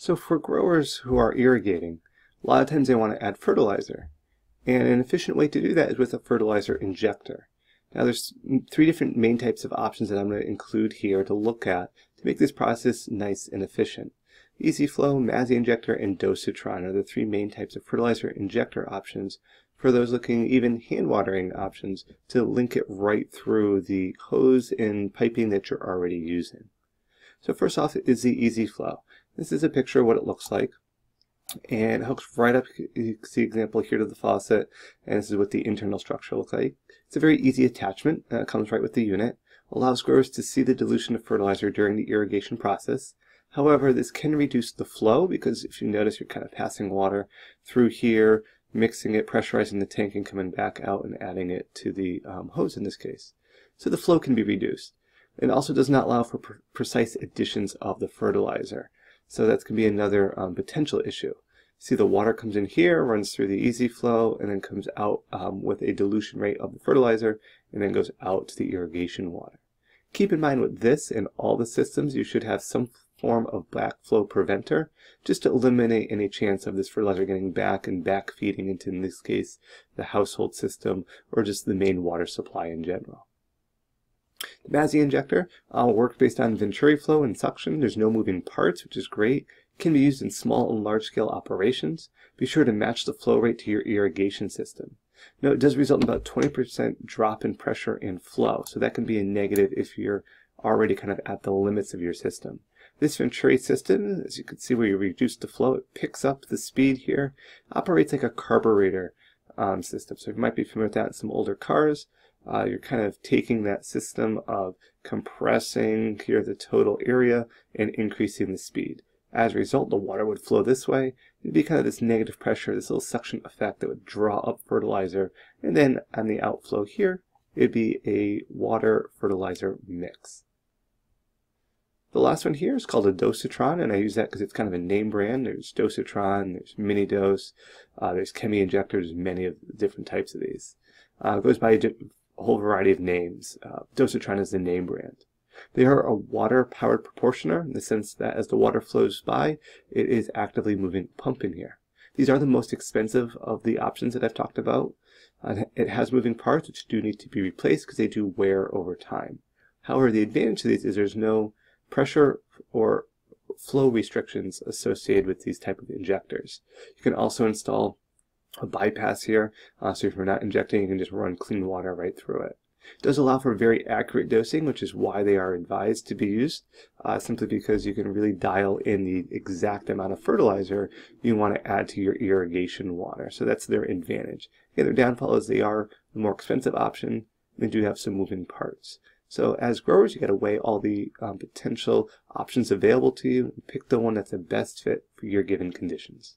So for growers who are irrigating, a lot of times they want to add fertilizer. And an efficient way to do that is with a fertilizer injector. Now there's three different main types of options that I'm going to include here to look at to make this process nice and efficient. EZ Flo, Mazzei Injector, and Dosatron are the three main types of fertilizer injector options for those looking even hand watering options to link it right through the hose and piping that you're already using. So first off is the EZ Flo. This is a picture of what it looks like. And it hooks right up, you can see example here to the faucet, and this is what the internal structure looks like. It's a very easy attachment, uh, comes right with the unit, allows growers to see the dilution of fertilizer during the irrigation process. However, this can reduce the flow because if you notice you're kind of passing water through here, mixing it, pressurizing the tank, and coming back out and adding it to the um, hose in this case. So the flow can be reduced. It also does not allow for pre precise additions of the fertilizer. So that's going to be another um, potential issue. See the water comes in here, runs through the EZ Flo, and then comes out um, with a dilution rate of the fertilizer, and then goes out to the irrigation water. Keep in mind with this and all the systems, you should have some form of backflow preventer, just to eliminate any chance of this fertilizer getting back and back feeding into, in this case, the household system, or just the main water supply in general. The Mazzei injector uh, works based on Venturi flow and suction. There's no moving parts, which is great. Can be used in small and large scale operations. Be sure to match the flow rate to your irrigation system. Now, it does result in about 20% drop in pressure and flow, so that can be a negative if you're already kind of at the limits of your system. This Venturi system, as you can see where you reduce the flow, it picks up the speed here, operates like a carburetor um, system. So you might be familiar with that in some older cars. Uh, you're kind of taking that system of compressing here the total area and increasing the speed. As a result, the water would flow this way. It'd be kind of this negative pressure, this little suction effect that would draw up fertilizer. And then on the outflow here, it'd be a water fertilizer mix. The last one here is called a Dosatron, and I use that because it's kind of a name brand. There's Dosatron, there's Mini Dose, uh, there's Chemi Injectors, many of the different types of these. Uh, goes by a whole variety of names. Uh, Dosatron is the name brand. They are a water-powered proportioner in the sense that as the water flows by, it is actively moving pump in here. These are the most expensive of the options that I've talked about. Uh, it has moving parts which do need to be replaced because they do wear over time. However, the advantage of these is there's no pressure or flow restrictions associated with these type of injectors. You can also install a bypass here. Uh, so if you're not injecting, you can just run clean water right through it. It does allow for very accurate dosing, which is why they are advised to be used, uh, simply because you can really dial in the exact amount of fertilizer you want to add to your irrigation water. So that's their advantage. Again, their downfall is they are the more expensive option. They do have some moving parts. So as growers, you got to weigh all the um, potential options available to you and pick the one that's the best fit for your given conditions.